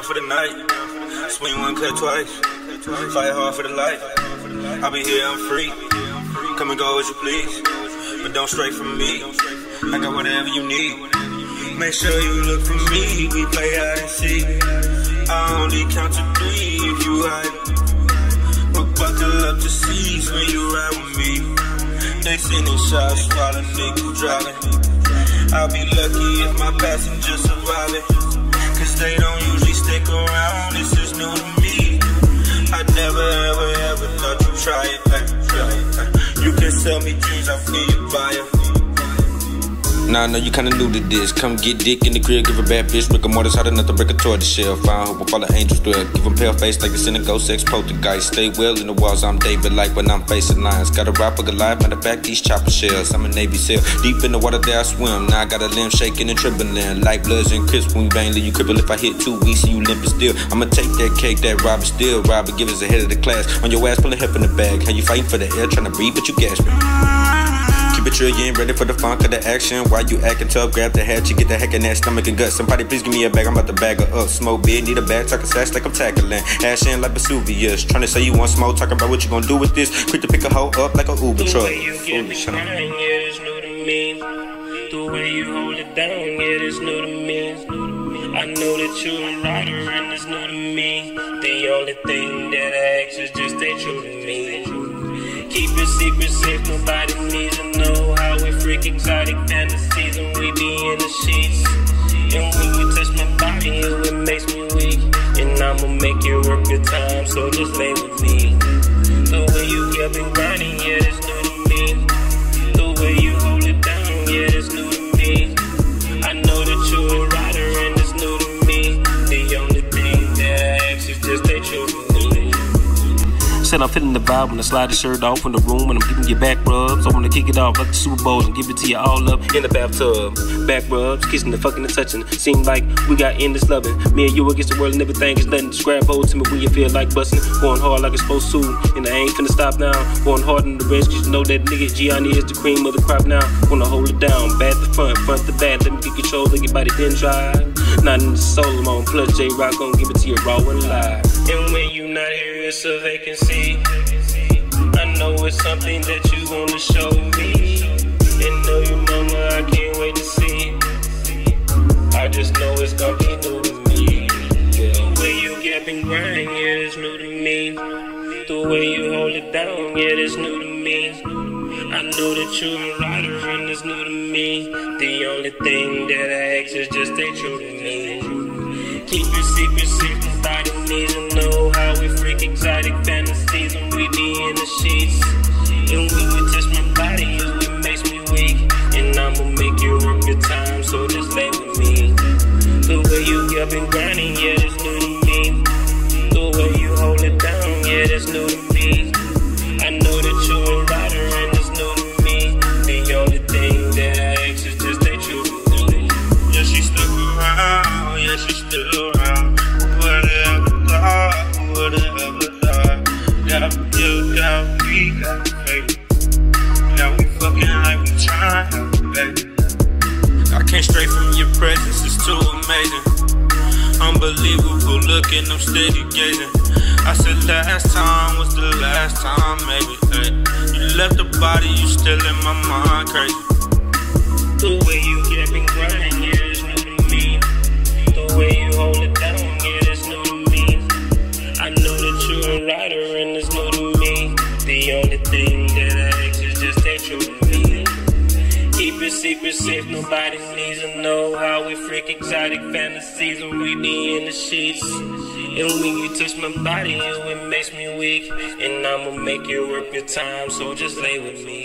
down for the night. Swing one, cut twice. Fight hard for the life. I be here, I'm free. Come and go as you please. But don't stray from me. I got whatever you need. Make sure you look for me. We play hide and seek. I only count to three if you hide. But buckle up the seats when you ride with me. They sending shots while a nigga driving. I'll be lucky if my passenger survive it. Cause they don't try it. You can sell me dreams, I'll be your buyer. Nah, I know you kinda new to this. Come get dick in the crib, give a bad bitch. Rick and Mortis, hot enough to break a tortoise shell. Fine hope all the angels dwell. Give them pale face like the cynical sex poltergeist. Stay well in the walls, I'm David like when I'm facing lines. Got a rap for Goliath, matter of fact, these chopper shells. I'm a Navy SEAL. Deep in the water, there I swim. Now I got a limb shaking and trembling. Light bloods and crisp when we bang, you cripple. If I hit two weeks, you limp still. I'ma take that cake, that robber still. Robber, give us a head of the class. On your ass, pull a hip in the bag. How you fighting for the air, trying to breathe, but you gasping. Keep you ain't ready for the funk of the action. Why you acting tough? Grab the hatchet, get the heck in that stomach and gut. Somebody please give me a bag, I'm about to bag her up. Smoke big, need a bag, talking sash like I'm tackling. Ash in like Vesuvius. Trying to say you want smoke, talking about what you gonna do with this. Quick to pick a hoe up like a Uber truck. The way you get me crying, yeah, it's new to me. The way you hold it down, yeah, it's new to me. I know that you're a rider and it's new to me. The only thing that I ask is just stay true to me. Keep it secret safe, nobody needs to know how we freak exotic fantasies and we be in the sheets. And when you touch my body, it makes me weak. And I'ma make it work your time, so just lay with me. The way you kept been grinding, yeah, I'm feeling the vibe when I slide the shirt off in the room and I'm giving you back rubs. I wanna kick it off like the Super Bowl and give it to you all up in the bathtub. Back rubs, kissing and fucking and touching. Seem like we got endless loving. Me and you against the world and everything is nothing. Describe hold to me when you feel like busting. Going hard like it's supposed to. And I ain't finna stop now. Going hard in the rest, cause you know that nigga Gianni is the cream of the crop now. Wanna hold it down, back to front, front to back. Let me get control of your body, then drive. Not in the Solomon, plus J Rock gon' give it to you raw and live. And when you not here, it's a vacancy. I know it's something that you wanna show me. And know you, mama, I can't wait to see. I just know it's gonna be new to me. The way you get and grind, yeah, it's new to me. The way you hold it down, yeah, it's new to me. I know that you're a rider and it's new to me. The only thing that I ask is just stay true to me. Keep your secret safe, nobody needs to know how we freak exotic fantasies when we be in the sheets. And we you touch my yeah, she still around. Whatever thought, whatever thought. Got you down, we got baby. Now we fucking like we trying, baby. I came straight from your presence, it's too amazing. Unbelievable looking, I'm steady gazing. I said last time was the last time, maybe. Hey. You left the body, you still in my mind, crazy. The only thing that I ask is just stay true to. Keep it secret safe, nobody needs to know how we freak exotic fantasies when we be in the sheets. And when you touch my body, it makes me weak. And I'ma make it work your time, so just. Lay with me.